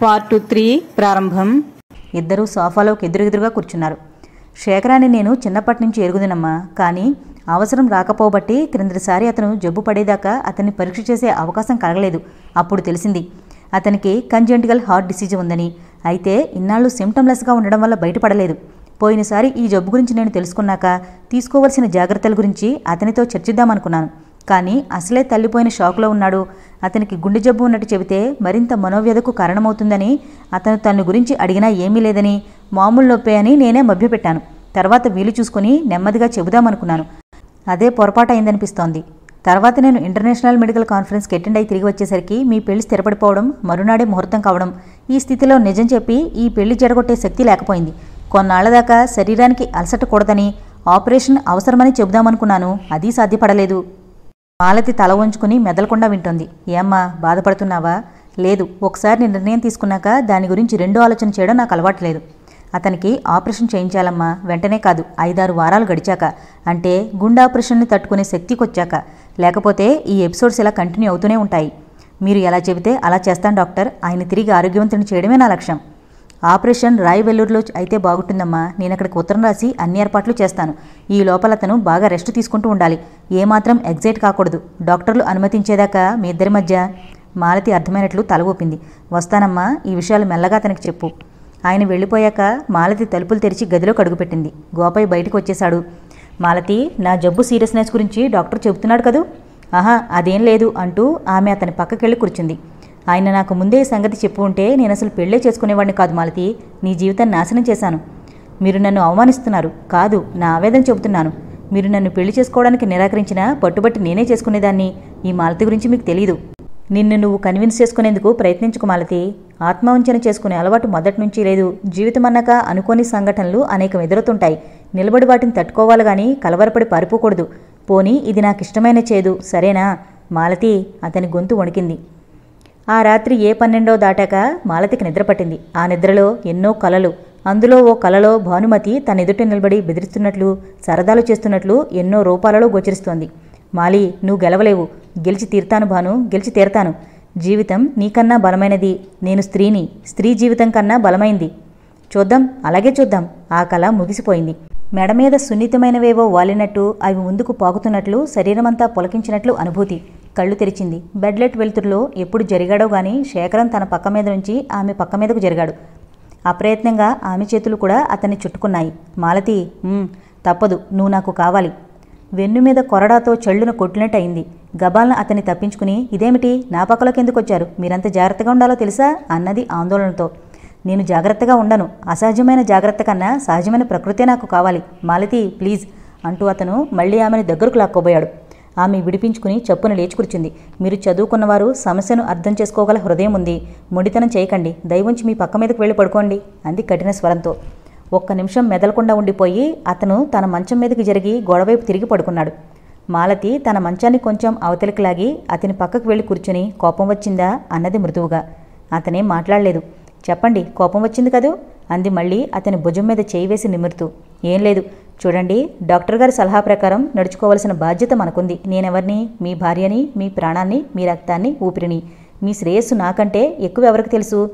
Part three ప్రారంభం. ఇద్దరూ సోఫాలోకి ఎదురెదురుగా కూర్చున్నారు. శేఖరాన్ని నేను చిన్నప్పటి నుంచి ఎరుగుదినమ్మా కానీ అవసరం రాకపోబట్టి క్రిందటిసారి అతను జబ్బు పడేదాకా అతన్ని పరీక్ష చేసే అవకాశం కలగలేదు. అప్పుడు తెలిసింది అతనికి కంజెంటికల్ హార్ట్ డిసీజ్ ఉందని. అయితే ఇన్నాళ్ళు సిమ్టమ్లెస్గా ఉండడం వల్ల బయటపడలేదు. పోయినసారి ఈ జబ్బు గురించి నేను తెలుసుకున్నాక తీసుకోవలసిన జాగ్రత్తల గురించి అతనితో చర్చిద్దామనుకున్నాను. కానీ అసలే తల్లిపోయిన షాక్లో ఉన్నాడు. అతనికి గుండె జబ్బు ఉన్నట్టు చెబితే మరింత మనోవ్యధకు కారణమవుతుందని అతను తన గురించి అడిగినా ఏమీ లేదని మామూలు నొప్పే అని నేనే మభ్యపెట్టాను. తర్వాత వీలు చూసుకుని నెమ్మదిగా చెబుదామనుకున్నాను. అదే పొరపాటు అయిందనిపిస్తోంది తర్వాత నేను ఇంటర్నేషనల్ మెడికల్ కాన్ఫరెన్స్కి అటెండ్ అయి తిరిగి వచ్చేసరికి మీ పెళ్ళి స్థిరపడిపోవడం మరునాడే ముహూర్తం కావడం ఈ స్థితిలో నిజం చెప్పి ఈ పెళ్ళి జడగొట్టే శక్తి లేకపోయింది. కొన్నాళ్ళ దాకా శరీరానికి అలసట కూడదని ఆపరేషన్ అవసరమని చెబుదామనుకున్నాను. అది సాధ్యపడలేదు. మాలతి తల వంచుకుని మెదలకుండా వింటోంది. ఏమ్మా బాధపడుతున్నావా? లేదు ఒకసారి నిర్ణయం తీసుకున్నాక దాని గురించి రెండో ఆలోచన చేయడం నాకు అలవాటు లేదు. అతనికి ఆపరేషన్ చేయించాలమ్మా వెంటనే కాదు ఐదారు వారాలు గడిచాక. అంటే గుండె ఆపరేషన్ని తట్టుకునే శక్తికి వచ్చాక లేకపోతే ఈ ఎపిసోడ్స్ ఇలా కంటిన్యూ అవుతూనే ఉంటాయి. మీరు ఎలా చెబితే అలా చేస్తాను డాక్టర్. ఆయన తిరిగి ఆరోగ్యవంతుని చేయడమే నా లక్ష్యం. ఆపరేషన్ రాయవెల్లూరులో అయితే బాగుంటుందమ్మా. నేను అక్కడికి ఉత్తరం రాసి అన్ని ఏర్పాట్లు చేస్తాను. ఈ లోపల అతను బాగా రెస్ట్ తీసుకుంటూ ఉండాలి. ఏమాత్రం ఎగ్జైట్ కాకూడదు. డాక్టర్లు అనుమతించేదాకా మీ ఇద్దరి మధ్య మాలతి అర్థమైనట్లు తల ఊపింది. వస్తానమ్మా ఈ విషయాలు మెల్లగా అతనికి చెప్పు. ఆయన వెళ్ళిపోయాక మాలతి తలుపులు తెరిచి గదిలో కడుగుపెట్టింది గోపయ్య బయటకు వచ్చేశాడు. మాలతి నా జబ్బు సీరియస్నెస్ గురించి డాక్టర్ చెబుతున్నాడు కదూ? ఆహా అదేం లేదు అంటూ ఆమె అతని పక్కకెళ్ళి కూర్చుంది. ఆయన నాకు ముందే సంగతి చెప్పు ఉంటే నేను అసలు పెళ్ళే చేసుకునేవాడిని కాదు మాలతి. నీ జీవితాన్ని నాశనం చేశాను. మీరు నన్ను అవమానిస్తున్నారు. కాదు నా ఆవేదన చెబుతున్నాను. మీరు నన్ను పెళ్ళి చేసుకోవడానికి నిరాకరించినా పట్టుబట్టి నేనే చేసుకునేదాన్ని. ఈ మాలతి గురించి మీకు తెలియదు నిన్ను నువ్వు కన్విన్స్ చేసుకునేందుకు ప్రయత్నించుకు మాలతి. ఆత్మవంచన చేసుకునే అలవాటు మొదటి నుంచి లేదు. జీవితం అన్నాక అనుకోని సంఘటనలు అనేకం ఎదురుతుంటాయి నిలబడి వాటిని తట్టుకోవాలి కానీ కలవరపడి పారిపోకూడదు. పోనీ ఇది నాకు ఇష్టమైన చేదు. సరేనా? మాలతి అతని గొంతు వణికింది. ఆ రాత్రి ఏ పన్నెండో దాటాక మాలతికి నిద్ర పట్టింది. ఆ నిద్రలో ఎన్నో కలలు. అందులో ఓ కలలో భానుమతి తన ఎదుట నిలబడి బెదిరిస్తున్నట్లు సరదాలు చేస్తున్నట్లు ఎన్నో రూపాలలో గోచరిస్తోంది. మాలి నువ్వు గెలవలేవు. గెలిచి తీర్తాను భాను గెలిచి తీరతాను. జీవితం నీకన్నా బలమైనది. నేను స్త్రీని. స్త్రీ జీవితం కన్నా బలమైంది. చూద్దాం అలాగే చూద్దాం. ఆ కళ ముగిసిపోయింది. మెడ మీద సున్నితమైనవేవో వాలినట్టు అవి ముందుకు పాకుతున్నట్లు శరీరమంతా పులకించినట్లు అనుభూతి. కళ్ళు తెరిచింది. బెడ్లెట్ వెలుతురులో ఎప్పుడు జరిగాడో గాని శేఖరం తన పక్క మీద నుంచి ఆమె పక్క మీదకు జరిగాడు. అప్రయత్నంగా ఆమె చేతులు కూడా అతన్ని చుట్టుకున్నాయి. మాలతి తప్పదు. నువ్వు నాకు కావాలి. వెన్ను మీద కొరడాతో చెళ్ళును కొట్టినట్టు అయింది గబాల్న అతన్ని తప్పించుకుని ఇదేమిటి? నా పక్కలోకి ఎందుకు వచ్చారు? మీరంత జాగ్రత్తగా ఉండాలో తెలుసా? అన్నది ఆందోళనతో. నేను జాగ్రత్తగా ఉండను. అసహజమైన జాగ్రత్త కన్నా సహజమైన ప్రకృతే నాకు కావాలి. మాలతి ప్లీజ్ అంటూ అతను మళ్ళీ ఆమెను దగ్గరకు లాక్కోబోయాడు. ఆమె విడిపించుకుని చప్పున లేచి కూర్చుంది. మీరు చదువుకున్నవారు సమస్యను అర్థం చేసుకోగల హృదయం ఉంది. ముడితనం చేయకండి. దయవుంచి మీ పక్క మీదకు వెళ్ళి పడుకోండి అంది కఠిన స్వరంతో. ఒక్క నిమిషం మెదలకుండా ఉండిపోయి అతను తన మంచం మీదకి జరిగి గోడవైపు తిరిగి పడుకున్నాడు. మాలతి తన మంచాన్ని కొంచెం అవతలికి లాగి అతని పక్కకు వెళ్ళి కూర్చుని కోపం వచ్చిందా అన్నది మృదువుగా. అతనేం మాట్లాడలేదు. చెప్పండి కోపం వచ్చింది కదూ? అంది మళ్ళీ అతని భుజం మీద చేయి వేసి నిమురుతూ. ఏం లేదు. చూడండి డాక్టర్ గారి సలహా ప్రకారం నడుచుకోవలసిన బాధ్యత మనకుంది. నేనెవరిని? మీ భార్యని? మీ ప్రాణాన్ని? మీ రక్తాన్ని? ఊపిరిని? మీ శ్రేయస్సు నాకంటే ఎక్కువ ఎవరికి తెలుసు?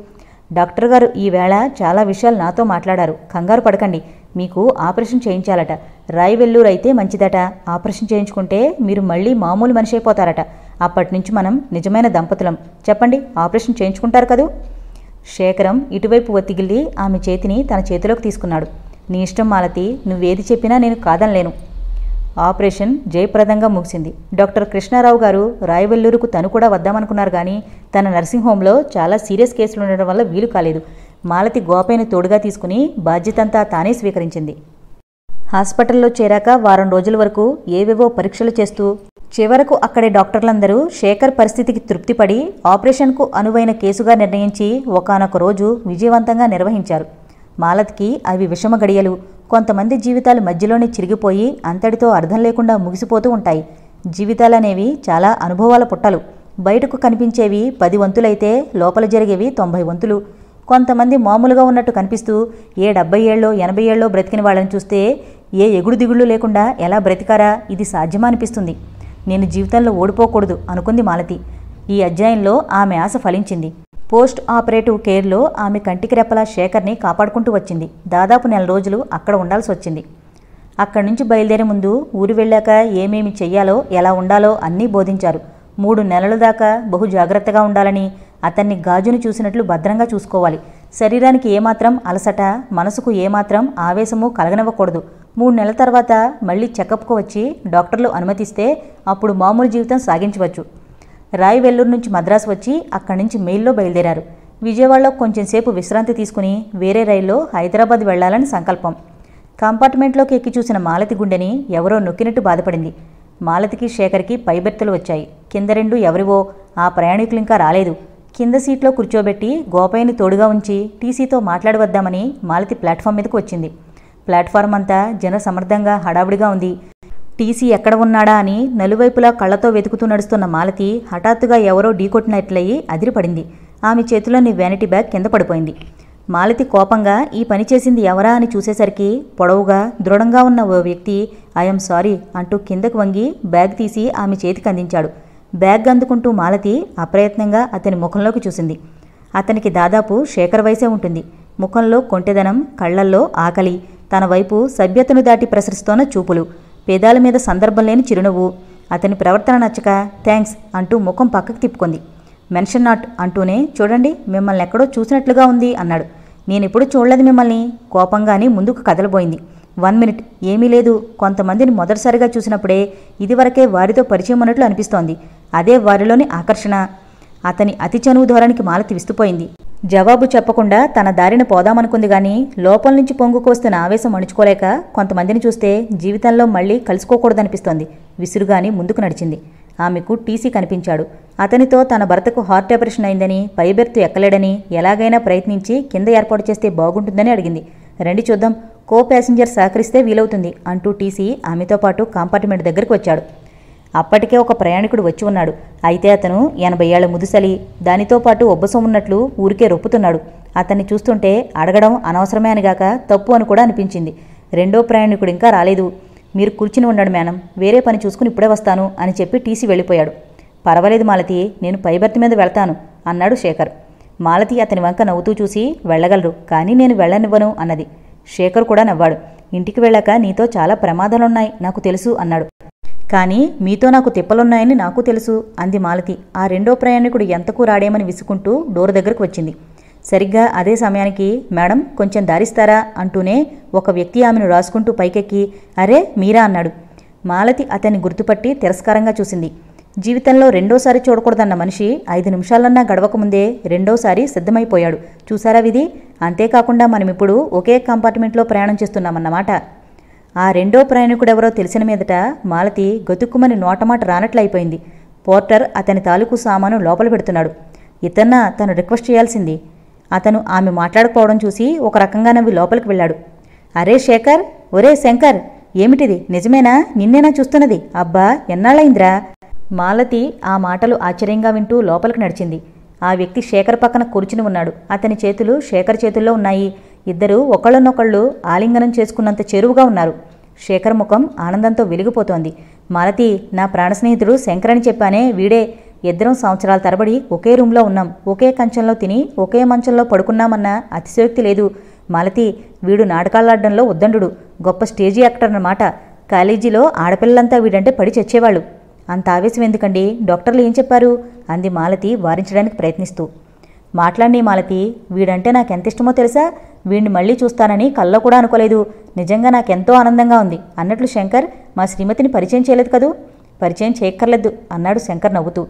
డాక్టర్ గారు ఈవేళ చాలా విషయాలు నాతో మాట్లాడారు. కంగారు పడకండి. మీకు ఆపరేషన్ చేయించాలట. రాయవెల్లూరు అయితే మంచిదట. ఆపరేషన్ చేయించుకుంటే మీరు మళ్ళీ మామూలు మనిషి అయిపోతారట. అప్పటి నుంచి మనం నిజమైన దంపతులం. చెప్పండి ఆపరేషన్ చేయించుకుంటారు కదూ? శేఖరం ఇటువైపు ఒత్తిగిల్లి ఆమె చేతిని తన చేతిలోకి తీసుకున్నాడు. నీ ఇష్టం మాలతి నువ్వేది చెప్పినా నేను కాదనలేను. ఆపరేషన్ జయప్రదంగా ముగిసింది. డాక్టర్ కృష్ణారావు గారు రాయవెల్లూరుకు తను కూడా వద్దామనుకున్నారు కానీ తన నర్సింగ్ హోంలో చాలా సీరియస్ కేసులు ఉండడం వల్ల వీలు కాలేదు. మాలతి గోపయ్యను తోడుగా తీసుకుని బాధ్యతంతా తానే స్వీకరించింది. హాస్పిటల్లో చేరాక వారం రోజుల వరకు ఏవేవో పరీక్షలు చేస్తూ చివరకు అక్కడి డాక్టర్లందరూ శేఖర్ పరిస్థితికి తృప్తిపడి ఆపరేషన్కు అనువైన కేసుగా నిర్ణయించి ఒకానొక రోజు విజయవంతంగా నిర్వహించారు. మాలతికి అవి విషమ గడియలు కొంతమంది జీవితాలు మధ్యలోనే చిరిగిపోయి అంతటితో అర్థం లేకుండా ముగిసిపోతూ ఉంటాయి. జీవితాలనేవి చాలా అనుభవాల పుట్టలు. బయటకు కనిపించేవి పది వంతులైతే లోపల జరిగేవి తొంభై వంతులు. కొంతమంది మామూలుగా ఉన్నట్టు కనిపిస్తూ ఏ డెబ్బై ఏళ్ళో ఎనభై ఏళ్ళో బ్రతికిన వాళ్ళని చూస్తే ఏ ఎగుడు దిగుళ్ళు లేకుండా ఎలా బ్రతికారా? ఇది సాధ్యమా అనిపిస్తుంది. నేను జీవితంలో ఓడిపోకూడదు అనుకుంది మాలతి. ఈ అధ్యాయంలో ఆమె ఆశ ఫలించింది. పోస్ట్ ఆపరేటివ్ కేర్లో ఆమె కంటికి రెప్పల శేఖర్ని కాపాడుకుంటూ వచ్చింది. దాదాపు నెల రోజులు అక్కడ ఉండాల్సి వచ్చింది. అక్కడి నుంచి బయలుదేరే ముందు ఊరు వెళ్ళాక ఏమేమి చెయ్యాలో ఎలా ఉండాలో అన్నీ బోధించారు. మూడు నెలల దాకా బహు జాగ్రత్తగా ఉండాలని అతన్ని గాజును చూసినట్లు భద్రంగా చూసుకోవాలి. శరీరానికి ఏమాత్రం అలసట మనసుకు ఏమాత్రం ఆవేశము కలగనివ్వకూడదు. మూడు నెలల తర్వాత మళ్ళీ చెకప్కు వచ్చి డాక్టర్లు అనుమతిస్తే అప్పుడు మామూలు జీవితం సాగించవచ్చు. రాయ్ వెల్లూరు నుంచి మద్రాసు వచ్చి అక్కడి నుంచి మెయిల్లో బయలుదేరారు. విజయవాడలో కొంచెంసేపు విశ్రాంతి తీసుకుని వేరే రైల్లో హైదరాబాద్ వెళ్ళాలని సంకల్పం. కంపార్ట్మెంట్లోకి ఎక్కి చూసిన మాలతి గుండెని ఎవరో నొక్కినట్టు బాధపడింది. మాలతికి శేఖర్కి పైబెర్తులు వచ్చాయి. కింద రెండు ఎవరివో ఆ ప్రయాణికులు ఇంకా రాలేదు. కింద సీట్లో కూర్చోబెట్టి గోపయ్యని తోడుగా ఉంచి టీసీతో మాట్లాడవద్దామని మాలతి ప్లాట్ఫామ్ మీదకు వచ్చింది. ప్లాట్ఫారం అంతా జన సమర్థంగా హడావుడిగా ఉంది. టీసీ ఎక్కడ ఉన్నాడా అని నలువైపులా కళ్ళతో వెతుకుతూ నడుస్తున్న మాలతి హఠాత్తుగా ఎవరో ఢీకొట్టినట్లయి అదిరిపడింది. ఆమె చేతిలోని వ్యానిటీ బ్యాగ్ కింద పడిపోయింది. మాలతి కోపంగా ఈ పని చేసింది ఎవరా? అని చూసేసరికి పొడవుగా దృఢంగా ఉన్న ఓ వ్యక్తి ఐఎమ్ సారీ అంటూ కిందకు వంగి బ్యాగ్ తీసి ఆమె చేతికి అందించాడు. బ్యాగ్ అందుకుంటూ మాలతి అప్రయత్నంగా అతని ముఖంలోకి చూసింది. అతనికి దాదాపు శేఖర్ వయసే ఉంటుంది. ముఖంలో కొంటెదనం కళ్ళల్లో ఆకలి తన వైపు సభ్యతను దాటి ప్రసరిస్తోన్న చూపులు. పేదాల మీద సందర్భం లేని చిరునవ్వు. అతని ప్రవర్తన నచ్చక థ్యాంక్స్ అంటూ ముఖం పక్కకు తిప్పుకుంది. మెన్షన్ నాట్ అంటూనే చూడండి మిమ్మల్ని ఎక్కడో చూసినట్లుగా ఉంది అన్నాడు. నేనెప్పుడు చూడలేదు మిమ్మల్ని కోపంగానే ముందుకు కదలబోయింది. వన్ మినిట్ ఏమీ లేదు. కొంతమందిని మొదటిసారిగా చూసినప్పుడే ఇదివరకే వారితో పరిచయం ఉన్నట్లు అనిపిస్తోంది. అదే వారిలోని ఆకర్షణ. అతని అతి చనువు ధోరణికి మాలతి విస్తుపోయింది. జవాబు చెప్పకుండా తన దారిన పోదామనుకుంది గాని లోపల నుంచి పొంగుకొస్తున్న ఆవేశం అణుచుకోలేక కొంతమందిని చూస్తే జీవితంలో మళ్ళీ కలుసుకోకూడదనిపిస్తోంది. విసురుగాని ముందుకు నడిచింది. ఆమెకు టీసీ కనిపించాడు. అతనితో తన భర్తకు హార్ట్ ఆపరేషన్ అయిందని పై బెర్త్ ఎక్కలేడని ఎలాగైనా ప్రయత్నించి కింద ఏర్పాటు చేస్తే బాగుంటుందని అడిగింది. రండి చూద్దాం. కో ప్యాసింజర్ సహకరిస్తే వీలవుతుంది అంటూ టీసీ ఆమెతో పాటు కంపార్ట్మెంట్ దగ్గరికి వచ్చాడు. అప్పటికే ఒక ప్రయాణికుడు వచ్చి ఉన్నాడు. అయితే అతను ఎనభై ఏళ్ళ ముదుసలి. దానితో పాటు ఒబ్బసం ఉన్నట్లు ఊరికే రొప్పుతున్నాడు. అతన్ని చూస్తుంటే అడగడం అనవసరమే అనిగాక తప్పు అని కూడా అనిపించింది. రెండో ప్రయాణికుడు ఇంకా రాలేదు. మీరు కూర్చుని ఉండండి మేనం వేరే పని చూసుకుని ఇప్పుడే వస్తాను అని చెప్పి టీసీ వెళ్ళిపోయాడు. పర్వాలేదు మాలతి. నేను పైబర్తి మీద వెళ్తాను అన్నాడు శేఖర్. మాలతి అతని వంక నవ్వుతూ చూసి వెళ్ళగలరు కానీ నేను వెళ్ళనివ్వను అన్నది. శేఖర్ కూడా నవ్వాడు. ఇంటికి వెళ్ళాక నీతో చాలా ప్రమాదాలున్నాయి నాకు తెలుసు అన్నాడు. కానీ మీతో నాకు తిప్పలున్నాయని నాకు తెలుసు అంది మాలతి. ఆ రెండో ప్రయాణికుడు ఎంతకు రాడేమని విసుకుంటూ డోర్ దగ్గరకు వచ్చింది. సరిగ్గా అదే సమయానికి మేడం కొంచెం దారిస్తారా? అంటూనే ఒక వ్యక్తి ఆమెను రాసుకుంటూ పైకెక్కి అరే మీరా? అన్నాడు. మాలతి అతన్ని గుర్తుపట్టి తిరస్కారంగా చూసింది. జీవితంలో రెండోసారి చూడకూడదన్న మనిషి ఐదు నిమిషాలన్నా గడవకముందే రెండోసారి సిద్ధమైపోయాడు. చూసారా విధి? అంతేకాకుండా మనమిప్పుడు ఒకే కంపార్ట్మెంట్లో ప్రయాణం చేస్తున్నామన్నమాట. ఆ రెండో ప్రయాణికుడెవరో తెలిసిన మీదట మాలతి గతుక్కుమని నోటమాట రానట్లయిపోయింది. పోర్టర్ అతని తాలూకు సామాను లోపల పెడుతున్నాడు. ఇతన్న తను రిక్వెస్ట్ చేయాల్సింది. అతను ఆమె మాట్లాడకపోవడం చూసి ఒక రకంగా నవ్వి లోపలికి వెళ్ళాడు. అరే శేఖర్ ఒరే శంకర్ ఏమిటిది? నిజమేనా? నిన్నేనా చూస్తున్నది? అబ్బా ఎన్నాళ్ళైందిరా మాలతి ఆ మాటలు ఆశ్చర్యంగా వింటూ లోపలికి నడిచింది. ఆ వ్యక్తి శేఖర్ పక్కన కూర్చుని ఉన్నాడు. అతని చేతులు శేఖర్ చేతుల్లో ఉన్నాయి. ఇద్దరు ఒకళ్ళనొకళ్ళు ఆలింగనం చేసుకున్నంత చేరువుగా ఉన్నారు. శేఖర్ ముఖం ఆనందంతో వెలిగిపోతోంది. మాలతి నా ప్రాణ స్నేహితుడు శంకర్ అని చెప్పానే వీడే. ఇద్దరం సంవత్సరాల తరబడి ఒకే రూమ్లో ఉన్నాం. ఒకే కంచంలో తిని ఒకే మంచంలో పడుకున్నామన్న అతిశయోక్తి లేదు. మాలతి వీడు నాటకాలాడడంలో ఉద్దండు గొప్ప స్టేజీ యాక్టర్ అన్నమాట. కాలేజీలో ఆడపిల్లలంతా వీడంటే పడి చచ్చేవాళ్ళు. అంత ఆవేశం ఎందుకండి? డాక్టర్లు ఏం చెప్పారు? అంది మాలతి వారించడానికి ప్రయత్నిస్తూ. మాట్లాడి మాలతి వీడంటే నాకెంత ఇష్టమో తెలుసా? వీడిని మళ్ళీ చూస్తానని కల్లో కూడా అనుకోలేదు. నిజంగా నాకెంతో ఆనందంగా ఉంది. అన్నట్లు శంకర్ మా శ్రీమతిని పరిచయం చేయలేదు కదూ? పరిచయం చేయక్కర్లేదు అన్నాడు శంకర్ నవ్వుతూ.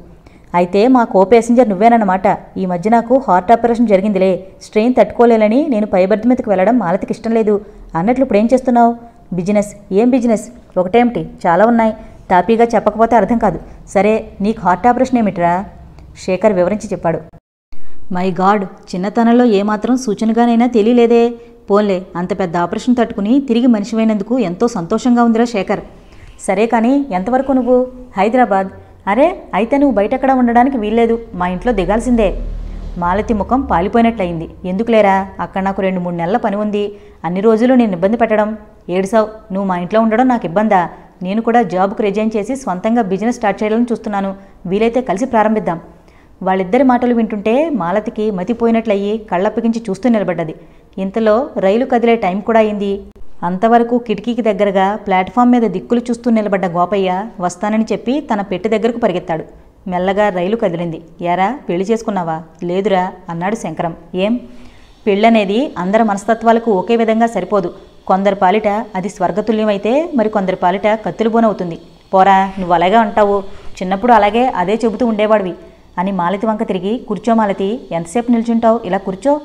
అయితే మా కో ప్యాసింజర్ నువ్వేనన్నమాట. ఈ మధ్య నాకు హార్ట్ ఆపరేషన్ జరిగిందిలే. స్ట్రెయిన్ తట్టుకోలేలని నేను పైబర్త్ మీదకి వెళ్ళడం మాలతికి ఇష్టం లేదు. అన్నట్లు ఇప్పుడు ఏం చేస్తున్నావు? బిజినెస్? ఏం బిజినెస్? ఒకటేమిటి? చాలా ఉన్నాయి. తాపీగా చెప్పకపోతే అర్థం కాదు. సరే నీకు హార్ట్ ఆపరేషన్ ఏమిట్రా? శేఖర్ వివరించి చెప్పాడు. మై గాడ్ చిన్నతనంలో ఏమాత్రం సూచనగానైనా తెలియలేదే. పోన్లే అంత పెద్ద ఆపరేషన్ తట్టుకుని తిరిగి మనిషివైనందుకు ఎంతో సంతోషంగా ఉందిరా శేఖర్. సరే కానీ ఎంతవరకు నువ్వు? హైదరాబాద్. అరే అయితే నువ్వు బయటెక్కడ ఉండడానికి వీల్లేదు. మా ఇంట్లో దిగాల్సిందే. మాలతి ముఖం పాలిపోయినట్లయింది. ఎందుకులేరా? అక్కడ నాకు రెండు మూడు నెలల పని ఉంది. అన్ని రోజులు నేను ఇబ్బంది పెట్టడం. ఏడుసావు నువ్వు మా ఇంట్లో ఉండడం నాకు ఇబ్బందా? నేను కూడా జాబ్కు రిజైన్ చేసి సొంతంగా బిజినెస్ స్టార్ట్ చేయాలని చూస్తున్నాను. వీలైతే కలిసి ప్రారంభిద్దాం. వాళ్ళిద్దరి మాటలు వింటుంటే మాలతికి మతిపోయినట్లయి కళ్ళప్పగించి చూస్తూ నిలబడ్డది. ఇంతలో రైలు కదిలే టైం కూడా అయింది. అంతవరకు కిటికీకి దగ్గరగా ప్లాట్ఫామ్ మీద దిక్కులు చూస్తూ నిలబడ్డ గోపయ్య వస్తానని చెప్పి తన పెట్టి దగ్గరకు పరిగెత్తాడు. మెల్లగా రైలు కదిలింది. యారా పెళ్ళి చేసుకున్నావా? లేదురా అన్నాడు శంకరం. ఏం? పెళ్ళనేది అందరి మనస్తత్వాలకు ఒకే విధంగా సరిపోదు. కొందరి పాలిట అది స్వర్గతుల్యమైతే మరి కొందరి పాలిట కత్తులు బోనవుతుంది పోరా నువ్వు అలాగే అంటావు. చిన్నప్పుడు అలాగే అదే చెబుతూ ఉండేవాడివి. అని మాలతి వంక తిరిగి కూర్చో మాలతి ఎంతసేపు నిల్చుంటావు? ఇలా కూర్చో.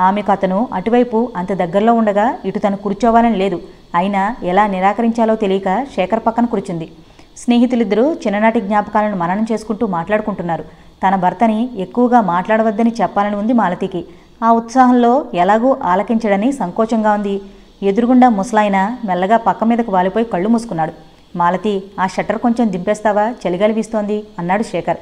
ఆమెకు అతను అటువైపు అంత దగ్గరలో ఉండగా ఇటు తను కూర్చోవాలని లేదు. అయినా ఎలా నిరాకరించాలో తెలియక శేఖర్ పక్కన కూర్చుంది. స్నేహితులిద్దరూ చిన్ననాటి జ్ఞాపకాలను మననం చేసుకుంటూ మాట్లాడుకుంటున్నారు. తన భర్తని ఎక్కువగా మాట్లాడవద్దని చెప్పాలని ఉంది మాలతికి. ఆ ఉత్సాహంలో ఎలాగూ ఆలకించడని సంకోచంగా ఉంది. ఎదురుగుండా ముసలాయన మెల్లగా పక్క మీదకు వాలిపోయి కళ్ళు మూసుకున్నాడు. మాలతి ఆ షట్టర్ కొంచెం దింపేస్తావా? చలిగాలి వీస్తోంది అన్నాడు శేఖర్.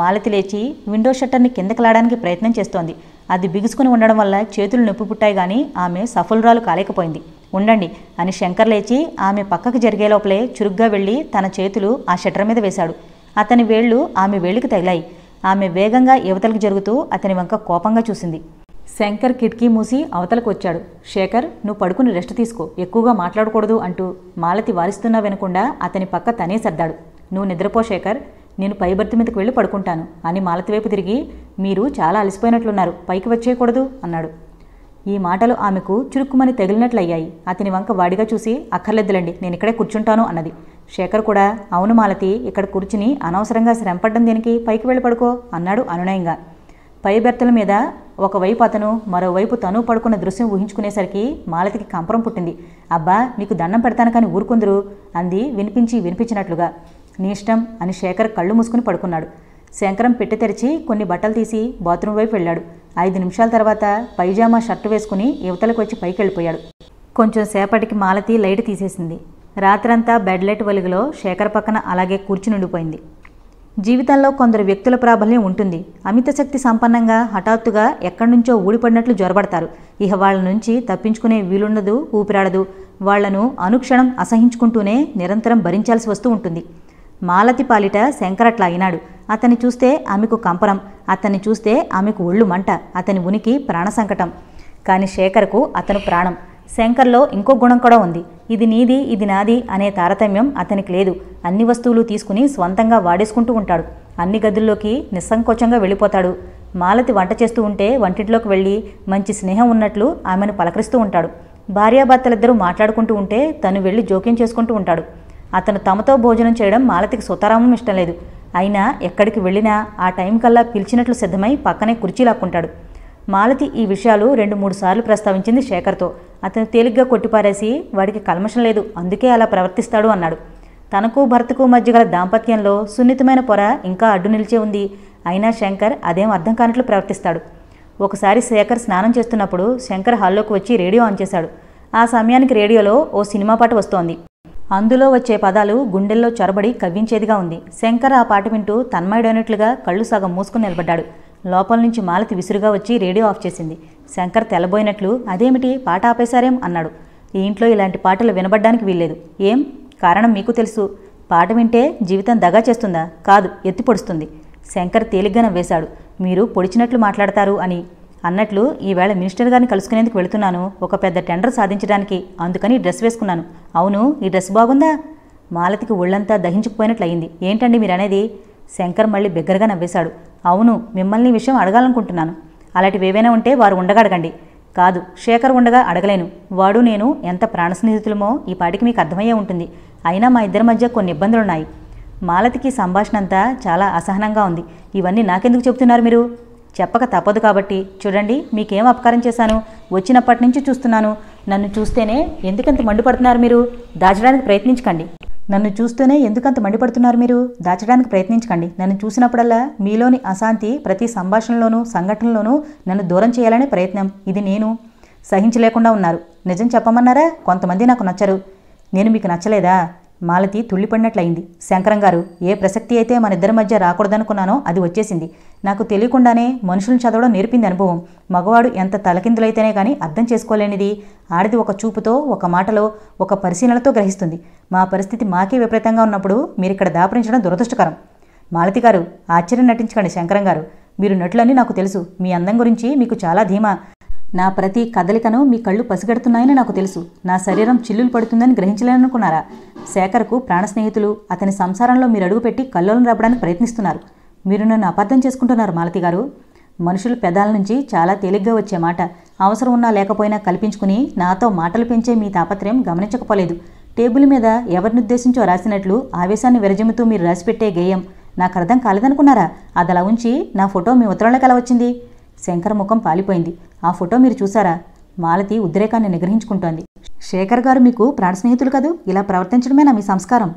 మాలతి లేచి విండో షట్టర్ని కిందకలాడానికి ప్రయత్నం చేస్తోంది. అది బిగుసుకుని ఉండడం వల్ల చేతులు నొప్పి పుట్టాయి కానీ ఆమె సఫలురాలు కాలేకపోయింది. ఉండండి అని శంకర్ లేచి ఆమె పక్కకు జరిగే లోపలే చురుగ్గా వెళ్ళి తన చేతులు ఆ షట్టర్ మీద వేశాడు. అతని వేళ్ళు ఆమె వేళ్ళకి తగిలాయి. ఆమె వేగంగా యువతలకు జరుగుతూ అతని వంక కోపంగా చూసింది. శంకర్ కిటికీ మూసి అవతలకు వచ్చాడు. శేఖర్ నువ్వు పడుకుని రెస్ట్ తీసుకో. ఎక్కువగా మాట్లాడకూడదు అంటూ మాలతి వారిస్తున్నా వినకుండా అతని పక్క తనే సర్దాడు. నువ్వు నిద్రపో శేఖర్. నేను పై బర్త్ మీదకి వెళ్ళి పడుకుంటాను. అని మాలతి వైపు తిరిగి మీరు చాలా అలసిపోయినట్లున్నారు. పైకి వచ్చేయకూడదు అన్నాడు. ఈ మాటలు ఆమెకు చురుక్కుమని తగిలినట్లయ్యాయి. అతని వంక వాడిగా చూసి అక్కర్లేదులండి నేను ఇక్కడే కూర్చుంటాను అన్నది. శేఖర్ కూడా అవును మాలతి ఇక్కడ కూర్చుని అనవసరంగా శ్రమపడ్డం దేనికి? పైకి వెళ్ళి పడుకో అన్నాడు అనునయంగా. పై బెర్తల మీద ఒకవైపు అతను మరోవైపు తను పడుకున్న దృశ్యం ఊహించుకునేసరికి మాలతికి కంపరం పుట్టింది. అబ్బా మీకు దండం పెడతాను కానీ ఊరుకుందరు అంది వినిపించి వినిపించినట్లుగా. నీ ఇష్టం అని శేఖర్ కళ్ళు మూసుకుని పడుకున్నాడు. శంకరం పెట్టి తెరిచి కొన్ని బట్టలు తీసి బాత్రూమ్ వైపు వెళ్ళాడు. ఐదు నిమిషాల తర్వాత పైజామా షర్టు వేసుకుని యువతలకు వచ్చి పైకి వెళ్ళిపోయాడు. కొంచెం సేపటికి మాలతి లైట్ తీసేసింది. రాత్రంతా బెడ్ లైట్ వెలుగులో శేఖర్ పక్కన అలాగే కూర్చుని ఉండిపోయింది. జీవితంలో కొందరు వ్యక్తుల ప్రాబల్యం ఉంటుంది. అమిత శక్తి సంపన్నంగా హఠాత్తుగా ఎక్కడి నుంచో ఊడిపడినట్లు జ్వరబడతారు ఇహ వాళ్ళ నుంచి తప్పించుకునే వీలుండదు ఊపిరాడదు. వాళ్ళను అనుక్షణం అసహించుకుంటూనే నిరంతరం భరించాల్సి వస్తూ ఉంటుంది. మాలతి పాలిట శంకర్ అయినాడు అతన్ని చూస్తే ఆమెకు కంపరం అతన్ని చూస్తే ఆమెకు ఒళ్ళు మంట అతని ఉనికి ప్రాణ సంకటం కానీ శేఖర్కు అతను ప్రాణం. శంకర్లో ఇంకో గుణం కూడా ఉంది. ఇది నీది ఇది నాది అనే తారతమ్యం అతనికి లేదు. అన్ని వస్తువులు తీసుకుని స్వంతంగా వాడేసుకుంటూ ఉంటాడు. అన్ని గదుల్లోకి నిస్సంకోచంగా వెళ్ళిపోతాడు. మాలతి వంట చేస్తూ ఉంటే వంటింట్లోకి వెళ్ళి మంచి స్నేహం ఉన్నట్లు ఆమెను పలకరిస్తూ ఉంటాడు. భార్యాభర్తలిద్దరూ మాట్లాడుకుంటూ ఉంటే తను వెళ్ళి జోక్యం చేసుకుంటూ ఉంటాడు. అతను తమతో భోజనం చేయడం మాలతికి సుతారామం ఇష్టం లేదు. అయినా ఎక్కడికి వెళ్ళినా ఆ టైం కల్లా పిలిచినట్లు సిద్ధమై పక్కనే కుర్చీ లాక్కుంటాడు. మాలతి ఈ విషయాలు రెండు మూడు సార్లు ప్రస్తావించింది శేఖర్తో. అతను తేలిగ్గా కొట్టిపారేసి వాడికి కల్మషం లేదు అందుకే అలా ప్రవర్తిస్తాడు అన్నాడు. తనకు భర్తకు మధ్య గల దాంపత్యంలో సున్నితమైన పొర ఇంకా అడ్డు నిలిచే ఉంది. అయినా శంకర్ అదేం అర్థం కానట్లు ప్రవర్తిస్తాడు. ఒకసారి శేఖర్ స్నానం చేస్తున్నప్పుడు శంకర్ హాల్లోకి వచ్చి రేడియో ఆన్ చేశాడు. ఆ సమయానికి రేడియోలో ఓ సినిమా పాట వస్తోంది. అందులో వచ్చే పదాలు గుండెల్లో చొరబడి కవ్వించేదిగా ఉంది. శంకర్ ఆ పాట వింటూ తన్మయుడైనట్లుగా కళ్ళు సగం మూసుకుని నిలబడ్డాడు. లోపల నుంచి మాలతి విసురుగా వచ్చి రేడియో ఆఫ్ చేసింది. శంకర్ తెల్లబోయినట్లు అదేమిటి? పాట ఆపేశారేం? అన్నాడు. ఈ ఇంట్లో ఇలాంటి పాటలు వినబడ్డానికి వీల్లేదు. ఏం? కారణం మీకు తెలుసు. పాట వింటే జీవితం దగా చేస్తుందా? కాదు ఎత్తి పొడుస్తుంది. శంకర్ తేలిగ్గా నవ్వేశాడు మీరు పొడిచినట్లు మాట్లాడతారు అని అన్నట్లు ఈవేళ మినిస్టర్ గారిని కలుసుకునేందుకు వెళుతున్నాను. ఒక పెద్ద టెండర్ సాధించడానికి అందుకని డ్రెస్ వేసుకున్నాను. అవును ఈ డ్రెస్ బాగుందా? మాలతికి ఒళ్ళంతా దహించుకుపోయినట్లు అయింది ఏంటండి మీరనేది? శంకర్ మళ్ళీ బిగ్గరగా నవ్వేశాడు. అవును మిమ్మల్ని విషయం అడగాలనుకుంటున్నాను. అలాంటివి ఏవైనా ఉంటే వారు ఉండగా అడగండి కాదు శేఖర్ ఉండగా అడగలేను. వాడు నేను ఎంత ప్రాణ స్నేహితులమో ఈ పాటికి మీకు అర్థమయ్యే ఉంటుంది. అయినా మా ఇద్దరి మధ్య కొన్ని ఇబ్బందులున్నాయి. మాలతికి సంభాషణ అంతా చాలా అసహనంగా ఉంది. ఇవన్నీ నాకెందుకు చెబుతున్నారు మీరు? చెప్పక తప్పదు కాబట్టి చూడండి మీకేం అపకారం చేశాను. వచ్చినప్పటి నుంచి చూస్తున్నాను. నన్ను చూస్తేనే ఎందుకంత మండిపడుతున్నారు మీరు? దాచడానికి ప్రయత్నించకండి. నన్ను చూస్తూనే ఎందుకంత మండిపడుతున్నారు మీరు? దాచడానికి ప్రయత్నించకండి. నన్ను చూసినప్పుడల్లా మీలోని అశాంతి ప్రతి సంభాషణలోనూ సంఘటనలోనూ నన్ను దూరం చేయాలనే ప్రయత్నం. ఇది నేను. సహించలేకుండా ఉన్నారు. నిజం చెప్పమన్నారా? కొంతమంది నాకు నచ్చరు. నేను మీకు నచ్చలేదా? మాలతి తుళ్ళిపడినట్లయింది. శంకరం గారు ఏ ప్రసక్తి అయితే మన ఇద్దరి మధ్య రాకూడదనుకున్నానో అది వచ్చేసింది. నాకు తెలియకుండానే మనుషులను చదవడం నేర్పింది అనుభవం. మగవాడు ఎంత తలకిందులైతేనే కానీ అర్థం చేసుకోలేనిది. ఆడిది ఒక చూపుతో ఒక మాటలో ఒక పరిశీలనతో గ్రహిస్తుంది. మా పరిస్థితి మాకే విపరీతంగా ఉన్నప్పుడు మీరు ఇక్కడ దాపరించడం దురదృష్టకరం. మాలతి గారు ఆశ్చర్యం నటించకండి శంకరం గారు. మీరు నటులని నాకు తెలుసు. మీ అందం గురించి మీకు చాలా ధీమా. నా ప్రతి కదలికను మీ కళ్ళు పసిగడుతున్నాయని నాకు తెలుసు. నా శరీరం చిల్లులు పడుతుందని గ్రహించలేననుకున్నారా? శేఖర్కు ప్రాణ స్నేహితులు అతని సంసారంలో మీరు అడుగుపెట్టి కల్లోలను రప్పడానికి ప్రయత్నిస్తున్నారు. మీరు నన్ను అపార్థం చేసుకుంటున్నారు మాలతి గారు. మనుషులు పెదాల నుంచి చాలా తేలిగ్గా వచ్చే మాట. అవసరం ఉన్నా లేకపోయినా కల్పించుకుని నాతో మాటలు పెంచే మీ తాపత్రయం గమనించకపోలేదు. టేబుల్ మీద ఎవరినుద్దేశించో రాసినట్లు ఆవేశాన్ని విరజిమ్ముతూ మీరు రాసిపెట్టే గేయం. నాకు అర్థం కాలేదనుకున్నారా? అది అలా ఉంచి నా ఫోటో మీ ఉత్తరంలోకి ఎలా వచ్చింది? శంకర్ ముఖం పాలిపోయింది. ఆ ఫోటో మీరు చూసారా మాలతి ఉద్రేకాన్ని నిగ్రహించుకుంటోంది. శేఖర్ గారు మీకు ప్రాణ స్నేహితులు కదూ? ఇలా ప్రవర్తించడమేనా మీ సంస్కారం?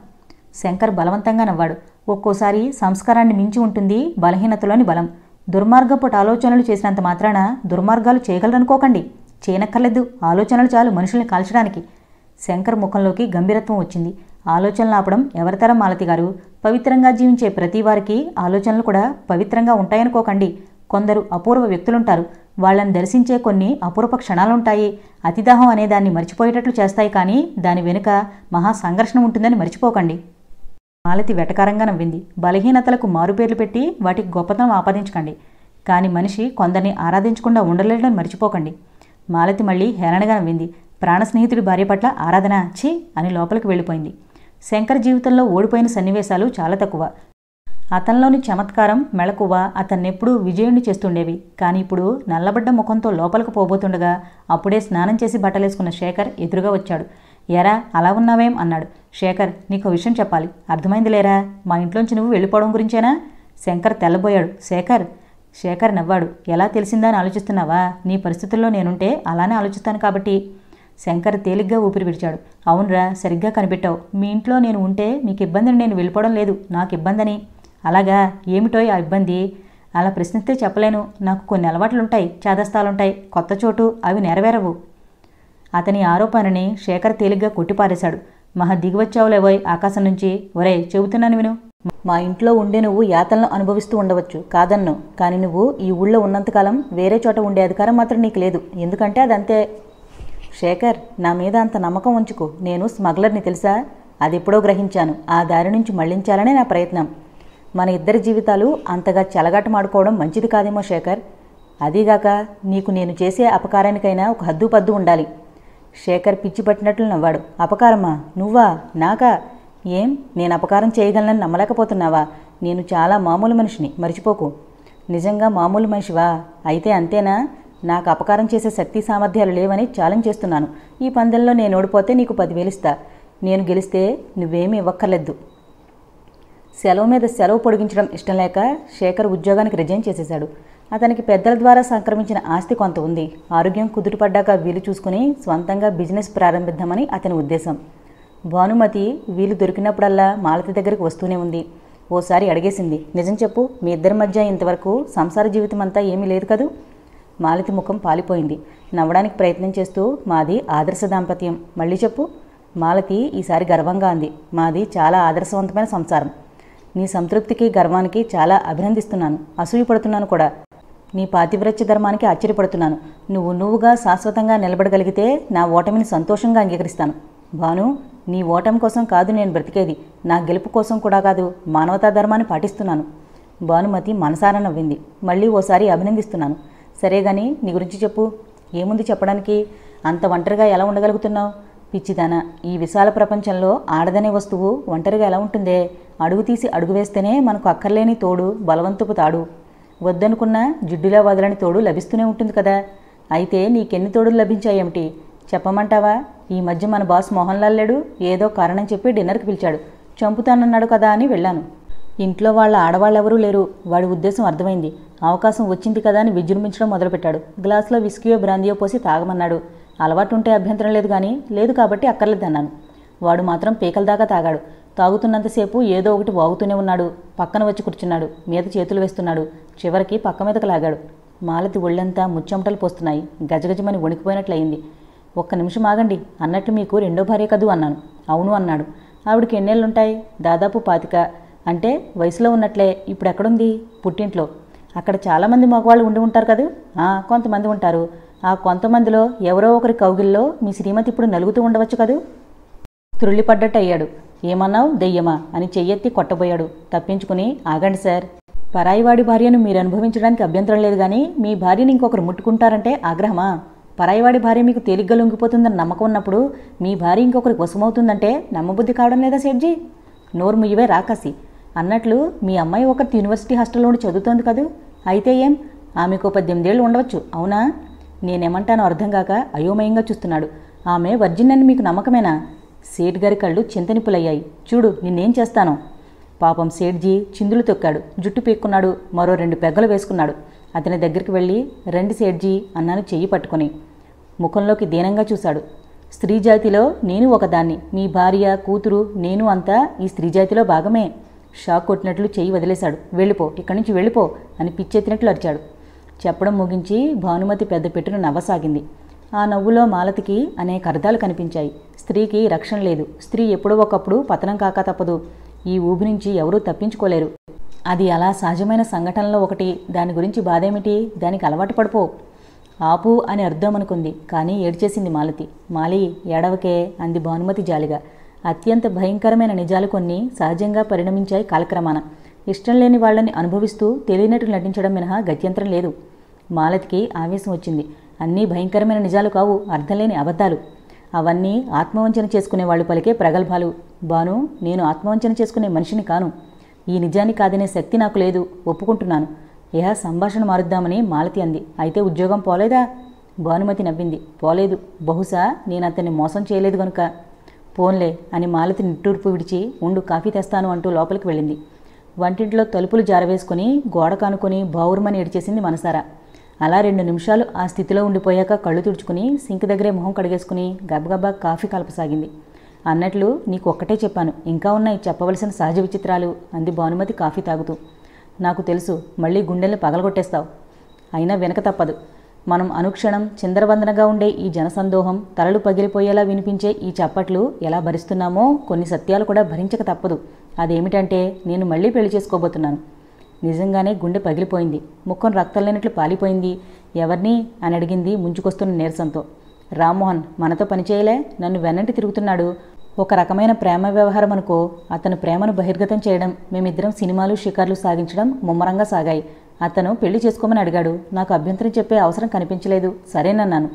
శంకర్ బలవంతంగా నవ్వాడు. ఒక్కోసారి సంస్కారాన్ని మించి ఉంటుంది బలహీనతలోని బలం. దుర్మార్గపుట ఆలోచనలు చేసినంత మాత్రాన దుర్మార్గాలు చేయగలరనుకోకండి. చేయనక్కర్లేదు. ఆలోచనలు చాలు మనుషుల్ని కాల్చడానికి. శంకర్ ముఖంలోకి గంభీరత్వం వచ్చింది. ఆలోచనలు ఆపడం ఎవరితరం మాలతి గారు? పవిత్రంగా జీవించే ప్రతి వారికి ఆలోచనలు కూడా పవిత్రంగా ఉంటాయనుకోకండి. కొందరు అపూర్వ వ్యక్తులుంటారు. వాళ్ళని దర్శించే కొన్ని అపూర్వ క్షణాలుంటాయి. అతిదాహం అనే దాన్ని మర్చిపోయేటట్లు చేస్తాయి కానీ దాని వెనుక మహా సంఘర్షణ ఉంటుందని మర్చిపోకండి. మాలతి వెటకారంగా నవ్వింది. బలహీనతలకు మారుపేర్లు పెట్టి వాటికి గొప్పతనం ఆపాదించకండి. కానీ మనిషి కొందరిని ఆరాధించకుండా ఉండలేడని మర్చిపోకండి. మాలతి మళ్ళీ హేళనగా నవ్వింది. ప్రాణ స్నేహితుడి భార్య పట్ల ఆరాధన ఛీ అని లోపలికి వెళ్ళిపోయింది. శంకర్ జీవితంలో ఓడిపోయిన సన్నివేశాలు చాలా తక్కువ. అతనిలోని చమత్కారం మెళకువ అతన్నెప్పుడూ విజయుణ్ణి చేస్తుండేవి. కానీ ఇప్పుడు నల్లబడ్డ ముఖంతో లోపలికి పోబోతుండగా అప్పుడే స్నానం చేసి బట్టలేసుకున్న శేఖర్ ఎదురుగా వచ్చాడు. ఎరా అలా ఉన్నావేం? అన్నాడు. శేఖర్ నీకు విషయం చెప్పాలి. అర్థమైంది లేరా? మా ఇంట్లోంచి నువ్వు వెళ్ళిపోవడం గురించేనా? శంకర్ తెల్లబోయాడు. శేఖర్ శేఖర్ నవ్వాడు. ఎలా తెలిసిందా అని ఆలోచిస్తున్నావా? నీ పరిస్థితుల్లో నేనుంటే అలానే ఆలోచిస్తాను కాబట్టి. శంకర్ తేలిగ్గా ఊపిరి విడిచాడు. అవునరా సరిగ్గా కనిపెట్టావు. మీ ఇంట్లో నేను ఉంటే మీకు ఇబ్బందిని నేను వెళ్ళిపోవడం లేదు. నాకు ఇబ్బందని. అలాగా? ఏమిటో ఆ ఇబ్బంది? అలా ప్రశ్నిస్తే చెప్పలేను. నాకు కొన్ని అలవాట్లుంటాయి చేదస్తాలుంటాయి. కొత్త చోటు అవి నెరవేరవు. అతని ఆరోపణని శేఖర్ తేలిగ్గా కొట్టిపారేశాడు. మహా దిగివచ్చావులేవోయ్ ఆకాశం నుంచి. ఒరే చెబుతున్నాను విను. మా ఇంట్లో ఉండే నువ్వు యాతలను అనుభవిస్తూ ఉండవచ్చు కాదన్ను. కానీ నువ్వు ఈ ఊళ్ళో ఉన్నంతకాలం వేరే చోట ఉండే అధికారం మాత్రం నీకు లేదు. ఎందుకంటే అదంతే. శేఖర్ నా మీద అంత నమ్మకం ఉంచుకో. నేను స్మగ్లర్ని తెలుసా? అది ఎప్పుడో గ్రహించాను. ఆ దారి నుంచి మళ్ళించాలనే నా ప్రయత్నం. మన ఇద్దరి జీవితాలు అంతగా చెలగాటమాడుకోవడం మంచిది కాదేమో శేఖర్. అదీగాక నీకు నేను చేసే అపకారానికైనా ఒక హద్దు పద్దు ఉండాలి. శేఖర్ పిచ్చి పట్టినట్లు నవ్వాడు. అపకారమా? నువ్వా? నాకా? ఏం? నేను అపకారం చేయగలనని నమ్మలేకపోతున్నావా? నేను చాలా మామూలు మనిషిని. మర్చిపోకు. నిజంగా మామూలు మనిషివా? అయితే అంతేనా? నాకు అపకారం చేసే శక్తి సామర్థ్యాలు లేవని ఛాలెంజ్ చేస్తున్నాను. ఈ పందెంలో నేను ఓడిపోతే నీకు పదివేలు ఇస్తా నేను గెలిస్తే నువ్వేమీ ఇవ్వక్కర్లేదు. సెలవు మీద సెలవు పొడిగించడం ఇష్టం లేక శేఖర్ ఉద్యోగానికి రిజైన్ చేసేశాడు. అతనికి పెద్దల ద్వారా సంక్రమించిన ఆస్తి కొంత ఉంది. ఆరోగ్యం కుదుటపడ్డాక వీలు చూసుకుని స్వంతంగా బిజినెస్ ప్రారంభిద్దామని అతని ఉద్దేశం. భానుమతి వీలు దొరికినప్పుడల్లా మాలతి దగ్గరికి వస్తూనే ఉంది. ఓసారి అడిగేసింది నిజం చెప్పు మీ ఇద్దరి మధ్య ఇంతవరకు సంసార జీవితం అంతా ఏమీ లేదు కదూ? మాలతి ముఖం పాలిపోయింది. నవ్వడానికి ప్రయత్నం చేస్తూ మాది ఆదర్శ దాంపత్యం. మళ్ళీ చెప్పు. మాలతి ఈసారి గర్వంగా అంది. మాది చాలా ఆదర్శవంతమైన సంసారం. నీ సంతృప్తికి గర్వానికి చాలా అభినందిస్తున్నాను. అసూయపడుతున్నాను కూడా. నీ పాతివ్రత్య ధర్మానికి ఆశ్చర్యపడుతున్నాను. నువ్వు నువ్వుగా శాశ్వతంగా నిలబడగలిగితే నా ఓటమిని సంతోషంగా అంగీకరిస్తాను. భాను నీ ఓటమి కోసం కాదు నేను బ్రతికేది. నా గెలుపు కోసం కూడా కాదు మానవతా ధర్మాన్ని పాటిస్తున్నాను. భానుమతి మనసారా నవ్వింది. మళ్ళీ ఓసారి అభినందిస్తున్నాను. సరే గాని నీ గురించి చెప్పు. ఏముంది చెప్పడానికి? అంత ఒంటరిగా ఎలా ఉండగలుగుతున్నావు? పిచ్చిదానా ఈ విశాల ప్రపంచంలో ఆడదనే వస్తువు ఒంటరిగా ఎలా ఉంటుందే? అడుగు తీసి అడుగు వేస్తేనే మనకు అక్కర్లేని తోడు బలవంతపు తాడు. వద్దనుకున్న జిడ్డులా వదలని తోడు లభిస్తూనే ఉంటుంది కదా. అయితే నీకెన్ని తోడులు లభించాయేమిటి? చెప్పమంటావా? ఈ మధ్య మన బాస్ మోహన్ లాల్ లేడు ఏదో కారణం చెప్పి డిన్నర్కి పిలిచాడు. చంపుతానన్నాడు కదా అని వెళ్ళాను. ఇంట్లో వాళ్ళ ఆడవాళ్ళెవరూ లేరు. వాడి ఉద్దేశం అర్థమైంది. అవకాశం వచ్చింది కదా అని విజృంభించడం మొదలుపెట్టాడు. గ్లాసులో విస్కీయో బ్రాందియో పోసి తాగమన్నాడు. అలవాటు ఉంటే అభ్యంతరం లేదు కానీ లేదు కాబట్టి అక్కర్లేదన్నాను. వాడు మాత్రం పీకల దాకా తాగాడు. తాగుతున్నంతసేపు ఏదో ఒకటి వాగుతూనే ఉన్నాడు. పక్కన వచ్చి కూర్చున్నాడు. మీద చేతులు వేస్తున్నాడు. చివరికి పక్క మీదకు లాగాడు. మాలతి ఒళ్ళంతా ముచ్చెమటలు పోస్తున్నాయి. గజగజమని వణికిపోయినట్లయింది. ఒక్క నిమిషం ఆగండి. అన్నట్లు మీకు రెండో భార్య కదూ అన్నాను. అవును అన్నాడు. ఆవిడకి ఎన్నేళ్ళుంటాయి? దాదాపు పాతిక. అంటే వయసులో ఉన్నట్లే. ఇప్పుడు ఎక్కడుంది? పుట్టింట్లో. అక్కడ చాలామంది మగవాళ్ళు ఉండి ఉంటారు కదా? కొంతమంది ఉంటారు. ఆ కొంతమందిలో ఎవరో ఒకరి కౌగిల్లో మీ శ్రీమతి ఇప్పుడు నలుగుతూ ఉండవచ్చు కదూ? త్రుళ్ళిపడ్డట్టు అయ్యాడు ఏమన్నావు? దెయ్యమా? అని చెయ్యెత్తి కొట్టబోయాడు. తప్పించుకుని ఆగండి సార్. పరాయివాడి భార్యను మీరు అనుభవించడానికి అభ్యంతరం లేదు కానీ మీ భార్యని ఇంకొకరు ముట్టుకుంటారంటే ఆగ్రహమా? పరాయివాడి భార్య మీకు తేలిగ్గా లొంగిపోతుందని నమ్మకం ఉన్నప్పుడు మీ భార్య ఇంకొకరికి వశమవుతుందంటే నమ్మబుద్ధి కావడం లేదా సేట్జీ నోరు ముయ్యవే రాకాసి. అన్నట్లు మీ అమ్మాయి ఒకరి యూనివర్సిటీ హాస్టల్లో చదువుతోంది కదూ? అయితే ఏం? ఆమెకు పద్దెనిమిదేళ్ళు ఉండవచ్చు అవునా? నేనేమంటానో అర్థం కాక అయోమయంగా చూస్తున్నాడు. ఆమె వర్జిన్ అని మీకు నమ్మకమేనా? సేట్ గారి కళ్ళు చింతనిప్పులయ్యాయి చూడు నిన్నేం చేస్తాను? పాపం సేట్జీ చిందులు తొక్కాడు. జుట్టు పీక్కున్నాడు. మరో రెండు పెగ్గలు వేసుకున్నాడు. అతని దగ్గరికి వెళ్ళి రండి సేట్జీ అన్నాను చెయ్యి పట్టుకొని. ముఖంలోకి దీనంగా చూశాడు. స్త్రీ జాతిలో నేను ఒకదాన్ని. మీ భార్య కూతురు నేను అంతా ఈ స్త్రీ జాతిలో భాగమే. షాక్ కొట్టినట్లు చెయ్యి వదిలేశాడు. వెళ్ళిపో ఇక్కడి నుంచి వెళ్ళిపో అని పిచ్చెత్తినట్లు అరిచాడు. చెప్పడం ముగించి భానుమతి పెద్ద పెట్టును నవ్వసాగింది. ఆ నవ్వులో మాలతికి అనేక అర్థాలు కనిపించాయి. స్త్రీకి రక్షణ లేదు. స్త్రీ ఎప్పుడో ఒకప్పుడు పతనం కాక తప్పదు. ఈ ఊబి నుంచి ఎవరూ తప్పించుకోలేరు. అది అలా సహజమైన సంఘటనలో ఒకటి. దాని గురించి బాధేమిటి? దానికి అలవాటు పడిపో ఆపు అని అర్థం అనుకుంది. కానీ ఏడ్చేసింది మాలతి. మాలి ఏడవకే అంది భానుమతి జాలిగా. అత్యంత భయంకరమైన నిజాలు కొన్ని సహజంగా పరిణమించాయి కాలక్రమాన. ఇష్టం లేని వాళ్ళని అనుభవిస్తూ తెలియనట్టు నటించడం మినహా గత్యంతరం లేదు. మాలతికి ఆవేశం వచ్చింది. అన్నీ భయంకరమైన నిజాలు కావు. అర్థం లేని అబద్ధాలు. అవన్నీ ఆత్మవంచన చేసుకునే వాళ్ళు పలికే ప్రగల్భాలు. బాను నేను ఆత్మవంచన చేసుకునే మనిషిని కాను. ఈ నిజాన్ని కాదనే శక్తి నాకు లేదు ఒప్పుకుంటున్నాను. ఇహ సంభాషణ మారుద్దామని మాలతి అంది. అయితే ఉద్యోగం పోలేదా? భానుమతి నవ్వింది. పోలేదు. బహుశా నేను అతన్ని మోసం చేయలేదు గనుక. పోన్లే అని మాలతి నిట్టూర్పు విడిచి ఉండు కాఫీ తెస్తాను అంటూ లోపలికి వెళ్ళింది. వంటింట్లో తలుపులు జారవేసుకుని గోడ కానుకొని బావురుమని ఏడిచేసింది మనసారా. అలా రెండు నిమిషాలు ఆ స్థితిలో ఉండిపోయాక కళ్ళు తుడుచుకుని సింక్ దగ్గరే మొహం కడిగేసుకుని గబగబా కాఫీ కలపసాగింది. అన్నట్లు నీకు ఒక్కటే చెప్పాను ఇంకా ఉన్నాయి చెప్పవలసిన సహజ విచిత్రాలు అంది భానుమతి కాఫీ తాగుతూ. నాకు తెలుసు మళ్ళీ గుండెల్ని పగలగొట్టేస్తావు. అయినా వెనక తప్పదు. మనం అనుక్షణం చిందరవందనగా ఉండే ఈ జనసందోహం తలలు పగిలిపోయేలా వినిపించే ఈ చప్పట్లు ఎలా భరిస్తున్నామో కొన్ని సత్యాలు కూడా భరించక తప్పదు. అదేమిటంటే నేను మళ్ళీ పెళ్ళి చేసుకోబోతున్నాను. నిజంగానే గుండె పగిలిపోయింది. ముఖం రక్తం లేనట్లు పాలిపోయింది. ఎవరిని? అని అడిగింది ముంచుకొస్తున్న నీరసంతో. రామ్మోహన్ మనతో పనిచేయలే నన్ను వెన్నంటి తిరుగుతున్నాడు. ఒక రకమైన ప్రేమ వ్యవహారం అనుకో. అతను ప్రేమను బహిర్గతం చేయడం మేమిద్దరం సినిమాలు షికార్లు సాగించడం ముమ్మరంగా సాగాయి. అతను పెళ్ళి చేసుకోమని అడిగాడు. నాకు అభ్యంతరం చెప్పే అవసరం కనిపించలేదు. సరేనన్నాను.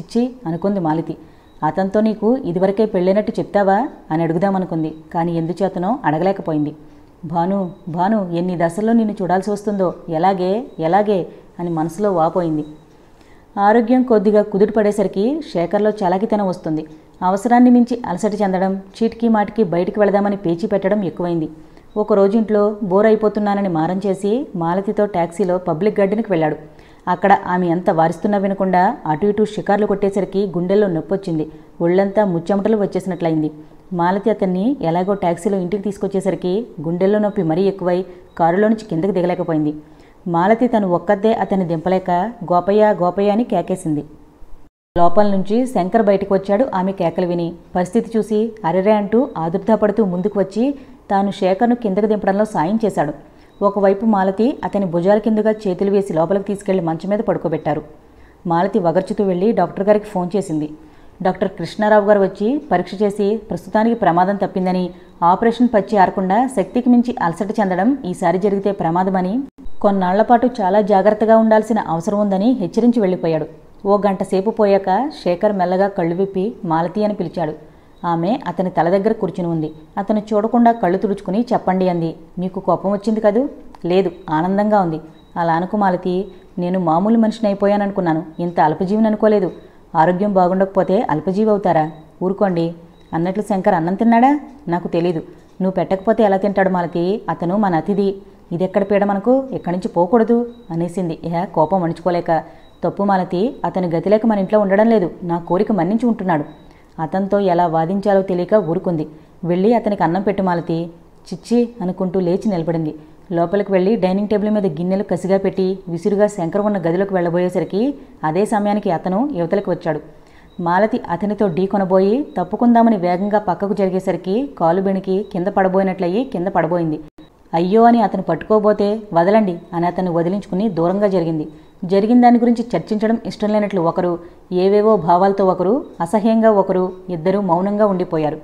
చిచ్చి అనుకుంది మాలితి. అతనితో నీకు ఇదివరకే పెళ్ళైనట్టు చెప్తావా? అని అడుగుదామనుకుంది. కానీ ఎందుచేతనో అడగలేకపోయింది. భాను భాను ఎన్ని దశల్లో నిన్ను చూడాల్సి వస్తుందో ఎలాగే ఎలాగే అని మనసులో వాపోయింది. ఆరోగ్యం కొద్దిగా కుదుట పడేసరికి శేఖర్లో చలాకితనం వస్తుంది. అవసరాన్ని మించి అలసట చెందడం చీటికి మాటికి బయటికి వెళదామని పేచీ పెట్టడం ఎక్కువైంది. ఒక రోజు ఇంట్లో బోర్ అయిపోతున్నానని మారం చేసి మాలతితో ట్యాక్సీలో పబ్లిక్ గార్డెన్కి వెళ్ళాడు. అక్కడ ఆమె ఎంత వారిస్తున్నా వినకుండా అటు ఇటు షికార్లు కొట్టేసరికి గుండెల్లో నొప్పొచ్చింది. ఒళ్ళంతా ముచ్చెమటలు వచ్చేసినట్లయింది. మాలతి అతన్ని ఎలాగో ట్యాక్సీలో ఇంటికి తీసుకొచ్చేసరికి గుండెల్లో నొప్పి మరీ ఎక్కువై కారులో నుంచి కిందకి దిగలేకపోయింది. మాలతి తను ఒక్కదే అతన్ని దింపలేక గోపయ్య గోపయ్య అని కేకేసింది. లోపల నుంచి శంకర్ బయటకు వచ్చాడు ఆమె కేకలు విని. పరిస్థితి చూసి అరెరే అంటూ ఆదుర్దాపడుతూ ముందుకు వచ్చి తాను శేఖర్ను కిందకు దింపడంలో సాయం చేశాడు. ఒకవైపు మాలతి అతని భుజాల కిందుగా చేతులు వేసి లోపలికి తీసుకెళ్ళి మంచం మీద పడుకోబెట్టారు. మాలతి వగర్చుతూ వెళ్ళి డాక్టర్ గారికి ఫోన్ చేసింది. డాక్టర్ కృష్ణారావు గారు వచ్చి పరీక్ష చేసి ప్రస్తుతానికి ప్రమాదం తప్పిందని ఆపరేషన్ పచ్చి ఆరకుండా శక్తికి మించి అలసట చెందడం ఈసారి జరిగితే ప్రమాదమని కొన్నాళ్ళ పాటు చాలా జాగ్రత్తగా ఉండాల్సిన అవసరం ఉందని హెచ్చరించి వెళ్ళిపోయాడు. ఓ గంట సేపు పోయాక శేఖర్ మెల్లగా కళ్ళు విప్పి మాలతి అని పిలిచాడు. ఆమె అతని తల దగ్గర కూర్చుని ఉంది. అతను చూడకుండా కళ్ళు తుడుచుకుని చెప్పండి అంది. మీకు కోపం వచ్చింది కదూ? లేదు ఆనందంగా ఉంది. అలా అనుకు మాలతి నేను మామూలు మనిషిని అయిపోయాననుకున్నాను ఇంత అల్పజీవిని అనుకోలేదు. ఆరోగ్యం బాగుండకపోతే అల్పజీవి అవుతారా ఊరుకోండి. అన్నట్లు శంకర్ అన్నం తిన్నాడా? నాకు తెలీదు. నువ్వు పెట్టకపోతే ఎలా తింటాడు మనకి అతను మన అతిథి. ఇదెక్కడ పీడ మనకు? ఎక్కడి నుంచి పోకూడదు? అనేసింది. ఏ కోపం అణుచుకోలేక తప్పు మాలతి అతని గతిలేక మన ఇంట్లో ఉండడం లేదు. నా కోరిక మన్నించి ఉంటున్నాడు. అతనితో ఎలా వాదించాలో తెలియక ఊరుకుంది. వెళ్ళి అతనికి అన్నం పెట్టు మాలతి. చిచ్చి అనుకుంటూ లేచి నిలబడింది. లోపలికి వెళ్ళి డైనింగ్ టేబుల్ మీద గిన్నెలు కసిగా పెట్టి విసురుగా శంకర్ ఉన్న గదిలోకి వెళ్ళబోయేసరికి అదే సమయానికి అతను యువతలకు వచ్చాడు. మాలతి అతనితో ఢీ కొనబోయి తప్పుకుందామని వేగంగా పక్కకు జరిగేసరికి కాలు బెణికి కింద పడబోయినట్లయి కింద పడబోయింది. అయ్యో అని అతను పట్టుకోబోతే వదలండి అని అతన్ని వదిలించుకుని దూరంగా జరిగింది. జరిగిన దాని గురించి చర్చించడం ఇష్టం లేనట్లు ఒకరు ఏవేవో భావాలతో ఒకరు అసహ్యంగా ఒకరు ఇద్దరూ మౌనంగా ఉండిపోయారు.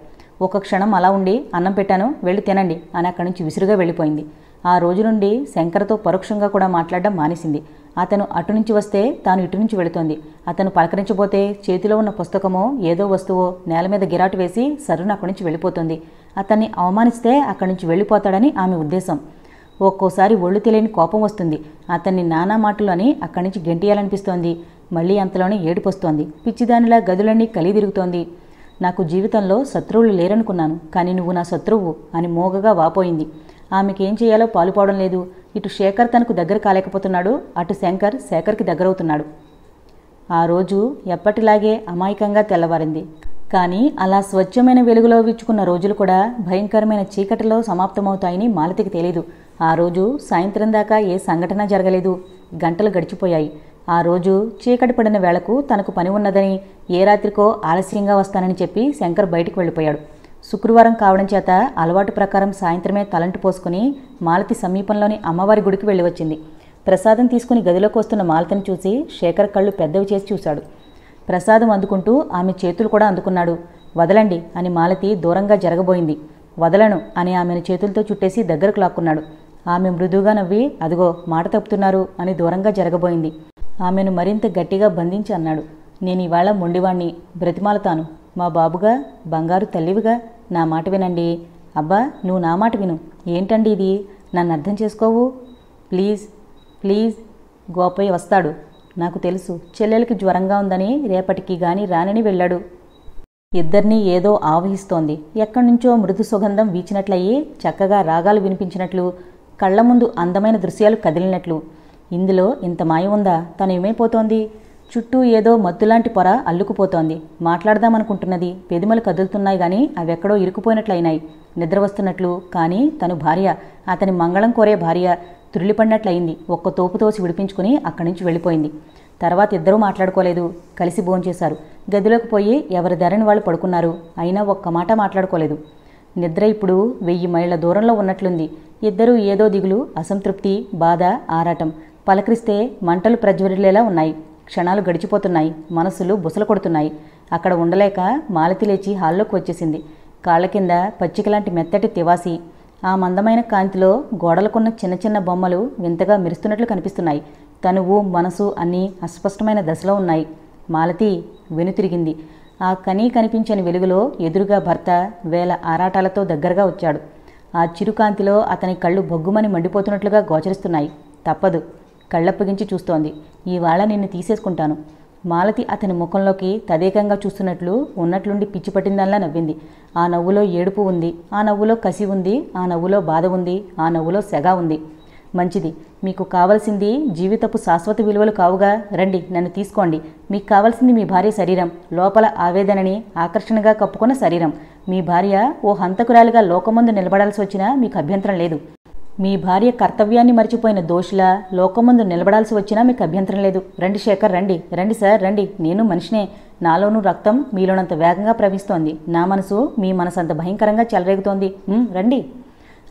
ఒక క్షణం అలా ఉండి అన్నం పెట్టాను వెళ్ళి తినండి అని అక్కడి నుంచి విసురుగా వెళ్ళిపోయింది. ఆ రోజు నుండి శంకర్తో పరోక్షంగా కూడా మాట్లాడడం మానేసింది. అతను అటు నుంచి వస్తే తాను ఇటు నుంచి వెళుతోంది. అతను పలకరించబోతే చేతిలో ఉన్న పుస్తకమో ఏదో వస్తువో నేల మీద గిరాటు వేసి సరును అక్కడి నుంచి వెళ్ళిపోతుంది. అతన్ని అవమానిస్తే అక్కడి నుంచి వెళ్ళిపోతాడని ఆమె ఉద్దేశం. ఒక్కోసారి ఒళ్ళు తెలియని కోపం వస్తుంది. అతన్ని నానా మాటలు అని అక్కడి నుంచి గెంటియాలనిపిస్తోంది. మళ్ళీ అంతలోనే ఏడుపొస్తోంది పిచ్చిదానిలా గదులన్నీ కలిగి తిరుగుతోంది నాకు జీవితంలో శత్రువులు లేరనుకున్నాను. కానీ నువ్వు నా శత్రువు అని మోగగా వాపోయింది. ఆమెకేం చేయాలో పాలుపోవడం లేదు. ఇటు శేఖర్ తనకు దగ్గర కాలేకపోతున్నాడు అటు శంకర్ శేఖర్కి దగ్గరవుతున్నాడు. ఆ రోజు ఎప్పటిలాగే అమాయకంగా తెల్లవారింది. కానీ అలా స్వచ్ఛమైన వెలుగులో విచ్చుకున్న రోజులు కూడా భయంకరమైన చీకటిలో సమాప్తమవుతాయని మాలతికి తెలియదు ఆ రోజు సాయంత్రం దాకా ఏ సంఘటన జరగలేదు. గంటలు గడిచిపోయాయి. ఆ రోజు చీకటి పడిన వేళకు తనకు పని ఉన్నదని ఏ రాత్రికో ఆలస్యంగా వస్తానని చెప్పి శంకర్ బయటికి వెళ్ళిపోయాడు. శుక్రవారం కావడం చేత అలవాటు ప్రకారం సాయంత్రమే తలంటు పోసుకుని మాలతి సమీపంలోని అమ్మవారి గుడికి వెళ్ళి వచ్చింది ప్రసాదం తీసుకుని గదిలోకి వస్తున్న మాలతిని చూసి శేఖర్ కళ్ళు పెద్దవి చేసి చూశాడు. ప్రసాదం అందుకుంటూ ఆమె చేతులు కూడా అందుకున్నాడు. వదలండి అని మాలతి దూరంగా జరగబోయింది. వదలను అని ఆమెను చేతులతో చుట్టేసి దగ్గరకు లాక్కున్నాడు. ఆమె మృదువుగా నవ్వి అదిగో మాట తప్పుతున్నారు అని దూరంగా జరగబోయింది. ఆమెను మరింత గట్టిగా బంధించి అన్నాడు. నేను ఇవాళ మొండివాణ్ణి బ్రతిమాలతాను. మా బాబుగా బంగారు తల్లివిగా నా మాట వినండి. అబ్బా నువ్వు నా మాట విను. ఏంటండి ఇది? నన్ను అర్థం చేసుకోవు? Please please. గోపయ్య వస్తాడు. నాకు తెలుసు. చెల్లెలకి జ్వరంగా ఉందని రేపటికి గాని రానని వెళ్ళాడు. ఇద్దరినీ ఏదో ఆవహిస్తోంది. ఎక్కడి నుంచో మృదు సుగంధం వీచినట్లయి చక్కగా రాగాలు వినిపించినట్లు కళ్ళ ముందు అందమైన దృశ్యాలు కదిలినట్లు. ఇందులో ఇంత మాయ ఉందా? తను ఏమైపోతోంది? చుట్టూ ఏదో మత్తులాంటి పొర అల్లుకుపోతోంది. మాట్లాడదామనుకుంటున్నది. పెదిమలు కదులుతున్నాయి గాని అవెక్కడో ఇరుకుపోయినట్లయినాయి నిద్ర వస్తున్నట్లు కానీ తను భార్య అతని మంగళం కోరే భార్య తురిలిపడినట్లయింది. ఒక్క తోపు తోసి విడిపించుకుని అక్కడి నుంచి వెళ్ళిపోయింది. తర్వాత ఇద్దరూ మాట్లాడుకోలేదు. కలిసి భోంచేశారు. గదిలోకి పోయి ఎవరి ధరని వాళ్ళు పడుకున్నారు. అయినా ఒక్క మాట మాట్లాడుకోలేదు. నిద్ర ఇప్పుడు వెయ్యి మైళ్ళ దూరంలో ఉన్నట్లుంది. ఇద్దరూ ఏదో దిగులు అసంతృప్తి బాధ ఆరాటం. పలకరిస్తే మంటలు ప్రజ్వరిలేలా ఉన్నాయి. క్షణాలు గడిచిపోతున్నాయి. మనసులు బుసలు కొడుతున్నాయి. అక్కడ ఉండలేక మాలతి లేచి హాల్లోకి వచ్చేసింది. కాళ్ళ కింద పచ్చికలాంటి మెత్తటి తివాసి ఆ మందమైన కాంతిలో గోడలకున్న చిన్న చిన్న బొమ్మలు వింతగా మెరుస్తున్నట్లు కనిపిస్తున్నాయి. తనువు మనసు అన్నీ అస్పష్టమైన దశలో ఉన్నాయి. మాలతి వెనుతిరిగింది ఆ కనీ కనిపించని వెలుగులో ఎదురుగా భర్త వేల ఆరాటాలతో దగ్గరగా వచ్చాడు. ఆ చిరుకాంతిలో అతని కళ్ళు బొగ్గుమని మండిపోతున్నట్లుగా గోచరిస్తున్నాయి. తప్పదు. కళ్ళప్పగించి చూస్తోంది. ఇవాళ నిన్ను తీసేసుకుంటాను. మాలతి అతని ముఖంలోకి తదేకంగా చూస్తున్నట్లు ఉన్నట్లుండి పిచ్చి పట్టిందల్లా నవ్వింది. ఆ నవ్వులో ఏడుపు ఉంది ఆ నవ్వులో కసి ఉంది ఆ నవ్వులో బాధ ఉంది ఆ నవ్వులో సెగ ఉంది. మంచిది. మీకు కావలసింది జీవితపు శాశ్వత విలువలు కావుగా. రండి నన్ను తీసుకోండి. మీకు కావలసింది మీ భార్య శరీరం. లోపల ఆవేదనని ఆకర్షణగా కప్పుకున్న శరీరం. మీ భార్య ఓ హంతకురాలిగా లోకమందు నిలబడాల్సి వచ్చినా మీకు అభ్యంతరం లేదు. మీ భార్య కర్తవ్యాన్ని మర్చిపోయిన దోషులా లోకముందు నిలబడాల్సి వచ్చినా మీకు అభ్యంతరం లేదు. రండి శేఖర్ రండి. రండి సార్ రండి. నేను మనిషినే. నాలోనూ రక్తం మీలోనంత వేగంగా ప్రవహిస్తోంది. నా మనసు మీ మనసు అంత భయంకరంగా చెలరేగుతోంది. రండి.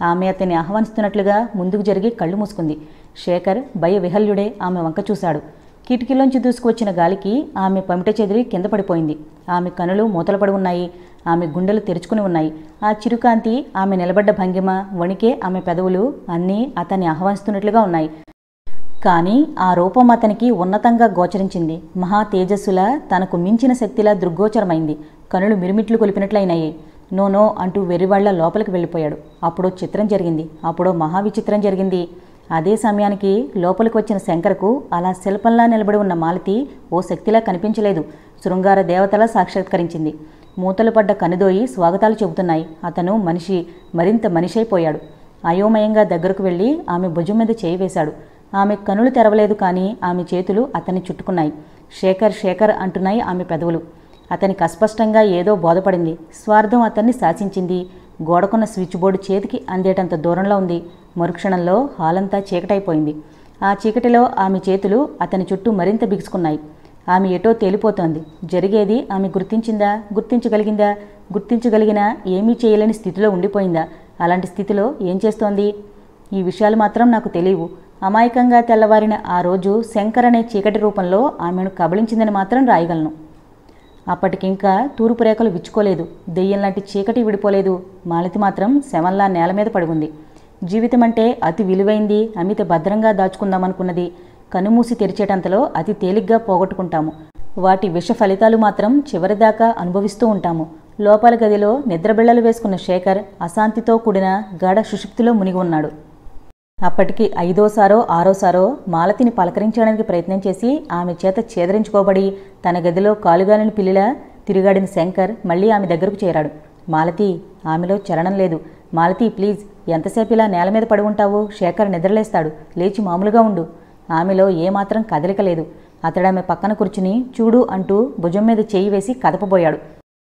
ఆమె అతన్ని ఆహ్వానిస్తున్నట్లుగా ముందుకు జరిగి కళ్ళు మూసుకుంది. శేఖర్ భయ విహల్యుడే ఆమె వంక చూశాడు. కిటికీలోంచి దూసుకువచ్చిన గాలికి ఆమె పమిట చెదిరి కింద పడిపోయింది. ఆమె కనులు మూతలపడి ఉన్నాయి. ఆమె గుండెలు తెరుచుకుని ఉన్నాయి. ఆ చిరుకాంతి ఆమె నిలబడ్డ భంగిమ వణికే ఆమె పెదవులు అన్నీ అతన్ని ఆహ్వానిస్తున్నట్లుగా ఉన్నాయి. కానీ ఆ రూపం అతనికి ఉన్నతంగా గోచరించింది. మహా తేజస్సులా తనకు మించిన శక్తిలా దృగ్గోచరమైంది. కనులు మిరుమిట్లు కొలిపినట్లయినాయి. నోనో అంటూ వెర్రివాళ్ళ లోపలికి వెళ్ళిపోయాడు. అప్పుడో చిత్రం జరిగింది. అప్పుడో మహావిచిత్రం జరిగింది. అదే సమయానికి లోపలికి వచ్చిన శంకర్కు అలా శిల్పంలా నిలబడి ఉన్న మాలతి ఓ శక్తిలా కనిపించలేదు. శృంగార దేవతలా సాక్షాత్కరించింది. మూతలు పడ్డ కనుదోయి స్వాగతాలు చెబుతున్నాయి. అతను మనిషి మరింత మనిషి అయిపోయాడు అయోమయంగా దగ్గరకు వెళ్ళి ఆమె భుజం మీద చేయి వేశాడు. ఆమె కనులు తెరవలేదు కానీ ఆమె చేతులు అతన్ని చుట్టుకున్నాయి. శేఖర్ శేఖర్ అంటున్నాయి ఆమె పెదవులు. అతనికి అస్పష్టంగా ఏదో బోధపడింది. స్వార్థం అతన్ని శాసించింది. గోడకున్న స్విచ్ బోర్డు చేతికి అందేటంత దూరంలో ఉంది. మరుక్షణంలో హాలంతా చీకటైపోయింది. ఆ చీకటిలో ఆమె చేతులు అతని చుట్టూ మరింత బిగుసుకున్నాయి. ఆమె ఎటో తేలిపోతోంది. జరిగేది ఆమె గుర్తించిందా? గుర్తించగలిగిందా? గుర్తించగలిగినా ఏమీ చేయలేని స్థితిలో ఉండిపోయిందా? అలాంటి స్థితిలో ఏం చేస్తోంది? ఈ విషయాలు మాత్రం నాకు తెలియవు. అమాయకంగా తెల్లవారిన ఆ రోజు శంకర్ అనే చీకటి రూపంలో ఆమెను కబళించిందని మాత్రం రాయగలను. అప్పటికింకా తూర్పు రేఖలు విచ్చుకోలేదు. దెయ్యం లాంటి చీకటి విడిపోలేదు. మాలతి మాత్రం శవంలా నేల మీద పడుకుంది జీవితం అంటే అతి విలువైంది. అమిత భద్రంగా దాచుకుందామనుకున్నది. కనుమూసి తెరిచేటంతలో అతి తేలిగ్గా పోగొట్టుకుంటాము. వాటి విష ఫలితాలు మాత్రం చివరిదాకా అనుభవిస్తూ ఉంటాము. లోపల గదిలో నిద్రబిళ్ళలు వేసుకున్న శేఖర్ అశాంతితో కూడిన గాఢ సుషుప్తిలో మునిగి ఉన్నాడు. అప్పటికి ఐదోసారో ఆరోసారో మాలతిని పలకరించడానికి ప్రయత్నం చేసి ఆమె చేత చేదరించుకోబడి తన గదిలో కాలుగాలిని పిల్లిలా తిరిగాడిన శంకర్ మళ్ళీ ఆమె దగ్గరకు చేరాడు. మాలతి ఆమెలో చరణం లేదు. మాలతి ప్లీజ్ ఎంతసేపు ఇలా నేల మీద పడి ఉంటావు? శేఖర్ నిద్రలేస్తాడు. లేచి మామూలుగా ఉండు. ఆమెలో ఏమాత్రం కదలిక లేదు. అతడు ఆమె పక్కన కూర్చుని చూడు అంటూ భుజం మీద చేయి వేసి కదపబోయాడు.